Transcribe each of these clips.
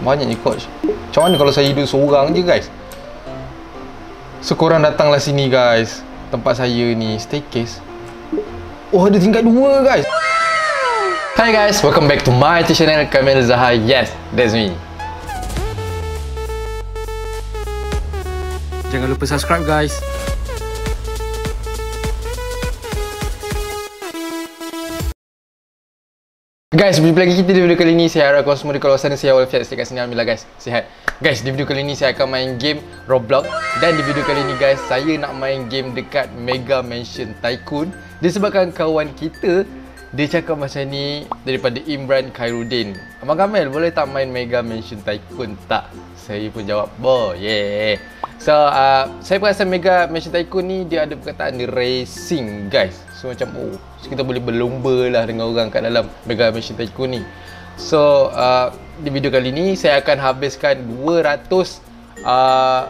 Banyak ni coach. Macam mana kalau saya duduk seorang je guys? So korang datanglah sini guys. Tempat saya ni staircase. Oh ada tingkat dua guys. Hi guys, welcome back to my channel Kamil Zahar. Yes, that's me. Jangan lupa subscribe guys. Guys, berjumpa lagi kita di video kali ini. Saya harap korang semua di kawasan saya walafiat Setiap sini Alhamdulillah guys, sihat. Guys, di video kali ini saya akan main game Roblox. Dan di video kali ini guys, saya nak main game dekat Mega Mansion Tycoon. Disebabkan kawan kita Dia cakap macam ni daripada Imran Khairuddin. Abang Kamil, boleh tak main Mega Mansion Tycoon? Tak, saya pun jawab, boh, yeah So, uh, saya perasan Mega Mansion Tycoon ni Dia ada perkataan racing guys. So macam oh so kita boleh berlomba lah dengan orang kat dalam Mega Mansion Tycoon ni. So uh, di video kali ni saya akan habiskan 200 uh,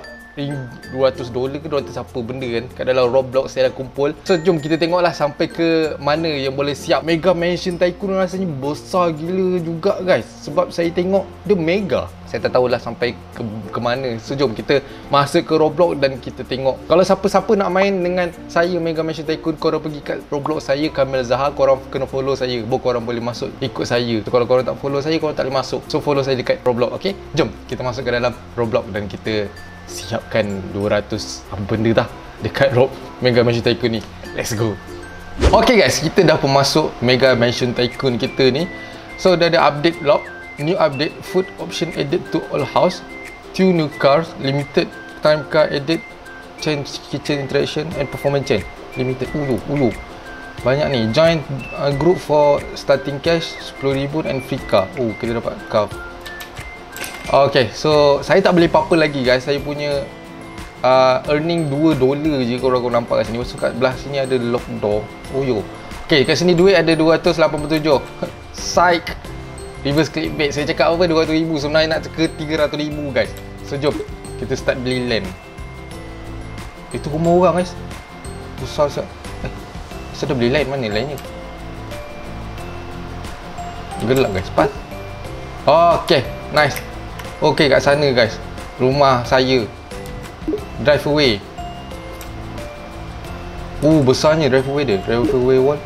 200 dolar ke 200 apa benda kan kat dalam Roblox saya dah kumpul. So jom kita tengoklah sampai ke mana yang boleh siap Mega Mansion Tycoon rasanya besar gila juga guys. Sebab saya tengok dia mega. Saya tak tahulah sampai ke, ke mana. So jom kita masuk ke Roblox dan kita tengok. Kalau siapa-siapa nak main dengan saya Mega Mansion Tycoon Korang pergi kat Roblox saya Kamil Zahar Korang kena follow saya. Baru korang boleh masuk ikut saya. So, Kalau korang tak follow saya korang tak boleh masuk. So follow saya dekat Roblox okay Jom kita masuk ke dalam Roblox dan kita siapkan 200 apa benda dah dekat Rob Mega Mansion Tycoon ni. Let's go. Okay guys, kita dah pemasuk Mega Mansion Tycoon kita ni. So dah ada update log, new update, food option added to all house, two new cars, limited time car added, change kitchen interaction and performance change. Limited. Ulu, ulu. Banyak ni. Join uh, group for starting cash 10,000 and free car. Oh, kita dapat car Okay, so saya tak boleh apa-apa lagi guys. Saya punya uh, earning 2 dolar je kalau korang nampak kat sini. Masuk kat belah sini ada lock door. Oh yo. Okay, kat sini duit ada 287. Psych. Reverse clickbait. Saya cakap apa 200 ribu. Sebenarnya nak ke 300 ribu guys. So jom. Kita start beli land. Itu rumah orang guys. Besar besar. Eh, saya dah beli land. Mana landnya? Gelap guys. Pas. Okay. Nice. Okey kat sana guys. Rumah saya. Drive away. Uh besarnya drive away dia. Drive away wall.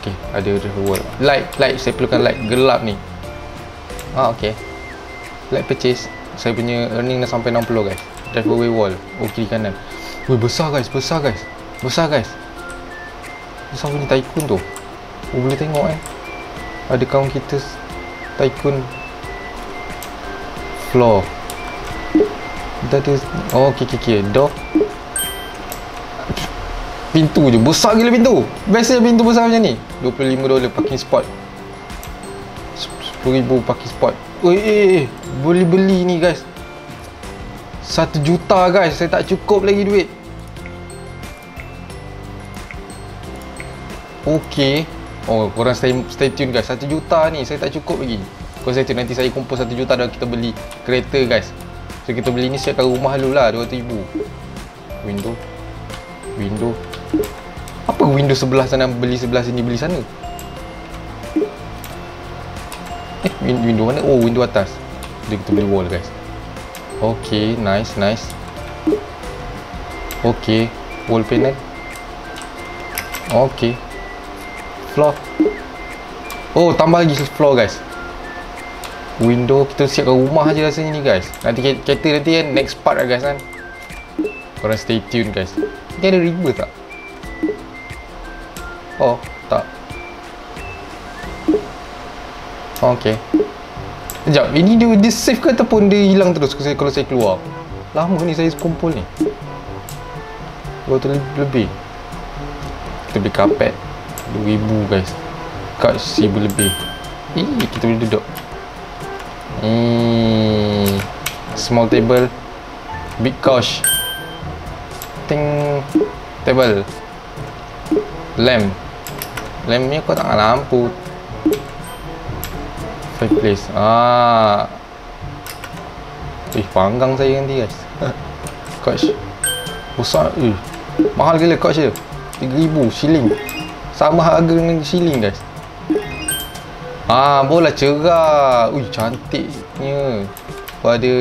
Okey, ada drive away wall. Light, light saya perlukan light gelap ni. Ah okey. Light purchase. Saya punya earning dah sampai 60 guys. Drive away wall. Oh kiri kanan. Wih besar guys, besar guys. Besar guys. Besar punya tycoon tu. Oh, boleh tengok eh. Ada kawan kita tycoon floor Dah ada Oh ok ok ok Door. Pintu je. Besar gila pintu. Biasa pintu besar macam ni. 25 dolar parking spot. 10,000 parking spot. Oi, eh, eh, eh. Boleh beli ni guys. 1 juta guys. Saya tak cukup lagi duit. Okay. Oh korang stay, stay tune guys. 1 juta ni. Saya tak cukup lagi kau saya nanti saya kumpul 1 juta dan kita beli kereta guys. So kita beli ni siapkan rumah dulu lah 200,000. Window. Window. Apa window sebelah sana beli sebelah sini beli sana? Eh window mana? Oh window atas. Jadi kita beli wall guys. Okay, nice, nice. Okay, wall panel. Okay. Floor. Oh, tambah lagi floor guys window kita siapkan rumah je rasanya ni guys. Nanti kereta nanti kan next part lah guys kan. Korang stay tune guys. Ni ada river tak? oh tak. Oh, ok sekejap ini dia, dia save ke ataupun dia hilang terus kalau saya keluar? Lama ni saya kumpul ni. 200 lebih. Kita beli karpet 2000 guys. Kat 1000 lebih. Ih, kita boleh duduk Hmm. Small table. Big couch. Ting table. Lamp. Lamp ni kau tak nak lampu. Fireplace. Ah. Ih, panggang saya nanti guys. couch. Besar. Eh. Mahal gila couch dia. 3000 shilling. Sama harga dengan shilling guys. Ah, bola cerah. Ui, cantik cantiknya. Lepas ada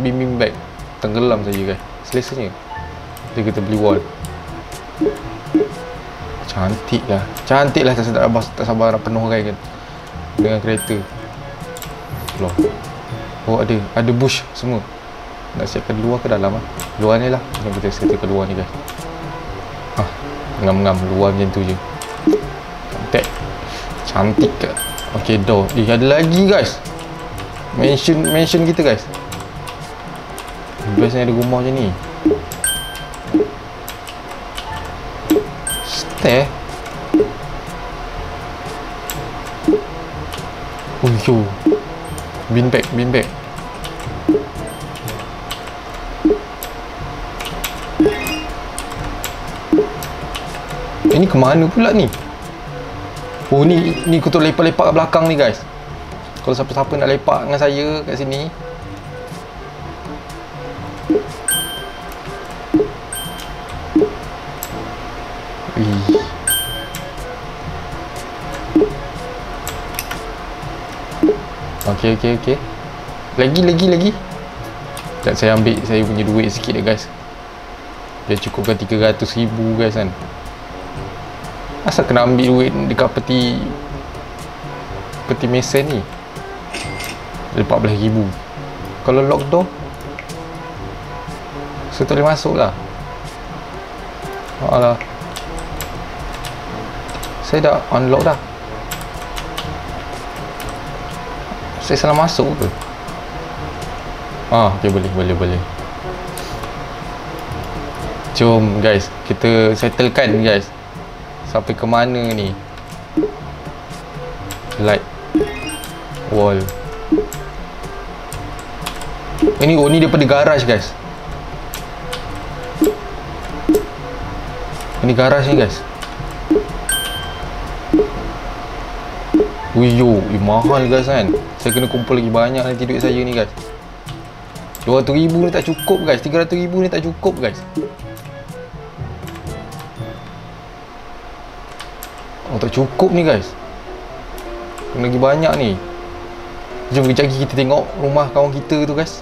beam-beam bag Tenggelam saja guys. Selesanya. Dia kita beli wall. Cantik lah. Cantik lah tak tak sabar nak penuh kan. Dengan kereta. Loh. Oh ada Ada bush semua. Nak siapkan luar ke dalam lah Luar ni lah. Yang kita ke luar ni guys. Ah, Ngam-ngam luar macam tu je. Cantik. Cantik ke Okay door Eh ada lagi guys. Mansion Mansion kita guys. Biasanya ada rumah macam ni. Stair. Oh yo. Bin bag Bin bag. Ini ke mana pula ni? Oh ni ni kutu lepak-lepak kat belakang ni guys. Kalau siapa-siapa nak lepak dengan saya kat sini. Ih. Okey okey okey. Lagi lagi lagi. Tak saya ambil saya punya duit sikit dah guys. Dia cukupkan 300 ribu guys kan. Asal kena ambil duit dekat peti peti mesin ni? 14 ribu. Kalau lock door saya tak boleh masuk lah. Alah saya dah unlock dah. Saya salah masuk ke? Ah ok boleh boleh boleh. Jom guys. Kita settlekan guys sampai ke mana ni? Light wall. Ini oh ni daripada garage guys. Ini garage ni guys. Wiyo, eh, mahal guys kan? Saya kena kumpul lagi banyak nanti duit saya ni guys. 200 ribu ni tak cukup guys. 300 ribu ni tak cukup guys Oh tak cukup ni guys. Kena lagi banyak ni. Jom kejap lagi kita tengok rumah kawan kita tu guys.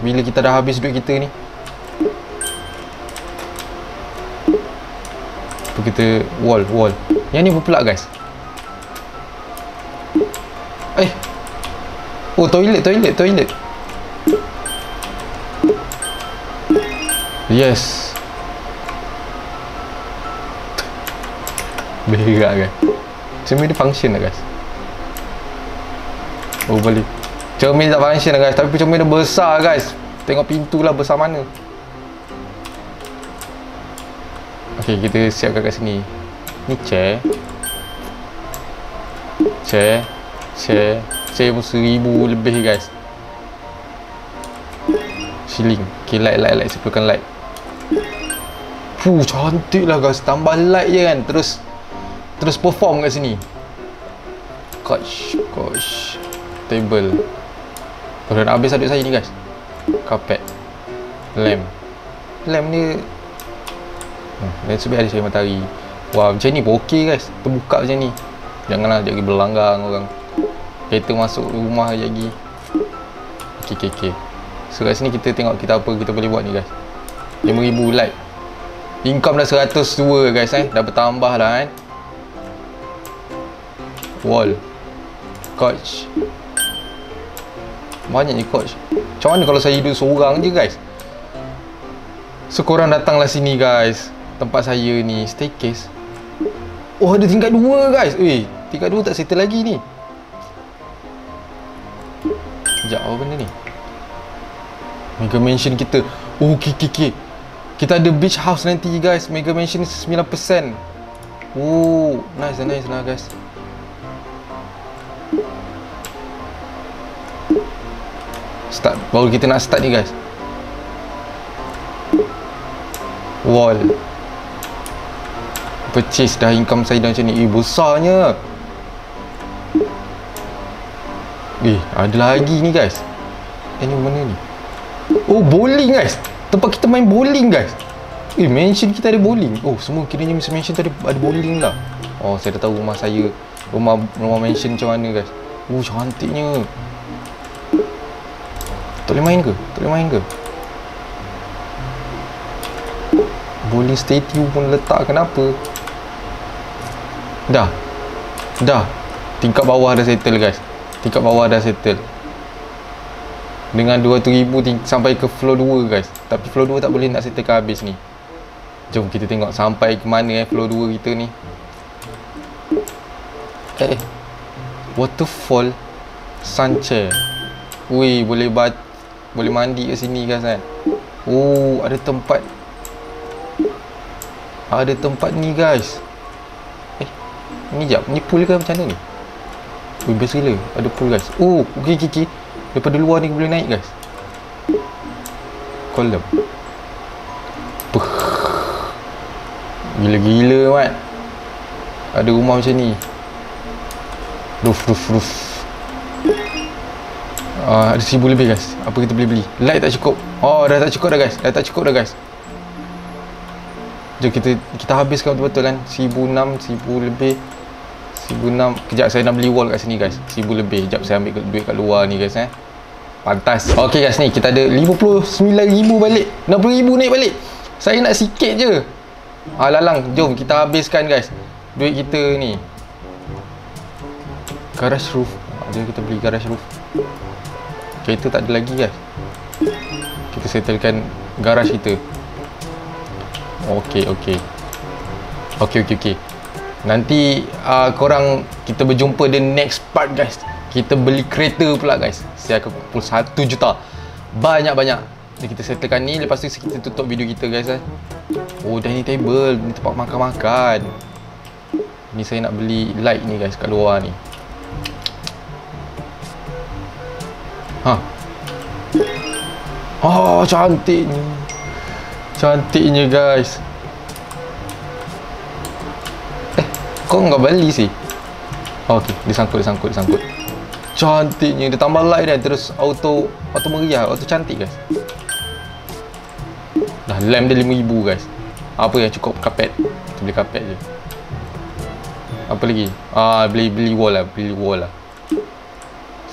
Bila kita dah habis duit kita ni. Tu kita wall wall. Yang ni pula guys. Eh. Oh toilet toilet toilet. Yes Berak kan Cermin dia function lah guys. Oh boleh. Cermin tak function lah guys. Tapi cermin dia besar guys. Tengok pintu lah besar mana. Okay kita siapkan kat sini. Ni chair. Chair. Chair. Chair pun seribu lebih guys. Ceiling. Okay light light light. Siapkan light. Fuh cantik lah guys. Tambah light je kan. Terus terus perform kat sini. Couch couch table. Oh, dah habis aduk saya ni guys. Carpet. Lamp. Lamp ni hmm, dan sebab ada saya matahari. Wah macam ni pun ok guys. Terbuka macam ni. Janganlah jadi berlanggang orang. Kereta masuk rumah lagi. Ok ok ok so kat sini kita tengok kita apa kita boleh buat ni guys. 5000 light income dah 102 guys eh. Dah bertambah lah eh wall. Couch banyak ni couch macam mana kalau saya hidup seorang je guys? So korang datanglah sini guys. Tempat saya ni staircase. Oh ada tingkat dua guys. Eh tingkat dua tak settle lagi ni. Sekejap apa benda ni? Mega mansion kita. Oh ok ok ok kita ada beach house nanti guys. Mega mansion 9% oh nice nice lah guys start. Baru kita nak start ni guys. Wall. Purchase dah income saya dah macam ni. Eh besarnya. Eh ada lagi ni guys. Eh ni mana ni? Oh bowling guys. Tempat kita main bowling guys. Eh mansion kita ada bowling. Oh semua kiranya mansion tu ada, ada bowling lah oh saya dah tahu rumah saya. Rumah rumah mansion macam mana guys. Oh cantiknya Tak boleh main ke? Tak boleh main ke? Bowling statue pun letak kenapa? Dah. Dah. Tingkat bawah dah settle guys. Tingkat bawah dah settle. Dengan 200,000 ting- sampai ke floor 2 guys. Tapi floor 2 tak boleh nak settle ke habis ni. Jom kita tengok sampai ke mana eh floor 2 kita ni. Eh. Waterfall Sunchair. Ui, boleh bat boleh mandi kat sini guys kan. Oh, ada tempat ada tempat ni guys. Eh, ni jap, ni pool ke macam mana ni? Ui, best gila. Ada pool guys. Oh, okey okey okey. Daripada luar ni boleh naik guys. Kolam. Gila-gila mat. Ada rumah macam ni. Roof, roof, roof. Uh, ada seribu lebih guys. Apa kita boleh beli? Light tak cukup. Oh, dah tak cukup dah guys. Dah tak cukup dah guys. Jom kita kita habiskan betul-betul kan. Seribu enam, seribu lebih. Seribu enam. Kejap saya nak beli wall kat sini guys. Seribu lebih. Kejap saya ambil duit kat luar ni guys eh. Pantas. Okay guys ni kita ada 59,000 balik. 60,000 naik balik. Saya nak sikit je. Ah lalang, jom kita habiskan guys. Duit kita ni. Garage roof. Ada kita beli garage roof. Kereta tak ada lagi guys. Kita settlekan garage kita. Okey, okey. Okey, okey, okey. Nanti uh, korang kita berjumpa the next part guys. Kita beli kereta pula guys. Saya akan kumpul 1 juta. Banyak-banyak. Jadi kita settlekan ni lepas tu kita tutup video kita guys eh. Oh, dining table, ni tempat makan-makan. Ni saya nak beli light ni guys kat luar ni. Ha. Oh, cantiknya. Cantiknya guys. Eh, kau enggak beli sih? Oh, okey, disangkut, disangkut, disangkut. Cantiknya, dia tambah light dan terus auto auto meriah, auto cantik guys. Dah lamp dia 5000 guys. Apa yang cukup kapet? Kita beli kapet je. Apa lagi? Ah, beli beli wall lah, beli wall lah.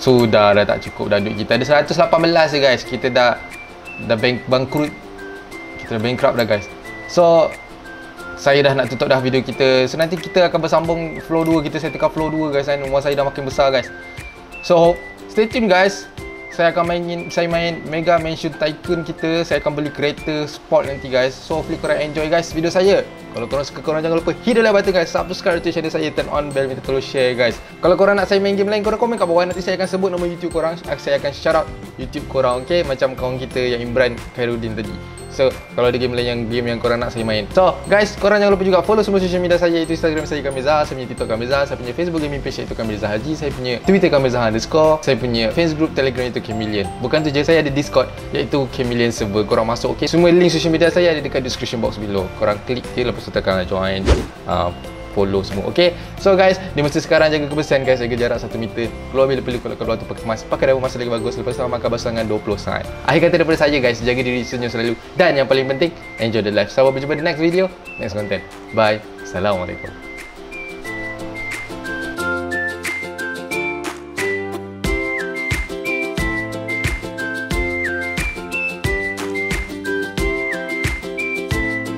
Sudah dah tak cukup dah duit kita ada 118 je guys. Kita dah dah bank bangkrut. Kita dah bankrupt dah guys. So saya dah nak tutup dah video kita. So nanti kita akan bersambung floor 2 kita settlekan floor 2 guys kan. Rumah saya dah makin besar guys. So stay tune guys. Saya akan main saya main Mega Mansion Tycoon kita. Saya akan beli kereta sport nanti guys. So hopefully korang enjoy guys video saya. Kalau korang suka korang jangan lupa hit the like button guys. Subscribe to channel saya. Turn on bell minta tolong share guys. Kalau korang nak saya main game lain korang komen kat bawah nanti saya akan sebut nama YouTube korang. Saya akan shout out YouTube korang okay? Macam kawan kita yang Imran Khairuddin tadi. So, kalau ada game lain yang game yang korang nak saya main. So, guys, korang jangan lupa juga follow semua social media saya iaitu Instagram saya Kamiza, saya punya TikTok Kamiza, saya punya Facebook gaming page iaitu Kamiza Haji, saya punya Twitter Kamiza underscore, saya punya Facebook Telegram itu Chameleon. Bukan tu je, saya ada Discord iaitu Chameleon server. Korang masuk, okay? Semua link social media saya ada dekat description box below. Korang klik je lepas tu tekan join. Uh, follow semua Okay? So guys Di masa sekarang jaga kebersihan guys. Jaga jarak 1 meter. Keluar bila perlu Kalau keluar tu pakai mask. Pakai daun masa lagi bagus. Lepas tu makan basangan 20 saat. Akhir kata daripada saya guys Jaga diri senyum selalu. Dan yang paling penting Enjoy the life. Sampai berjumpa di next video Next content. Bye. Assalamualaikum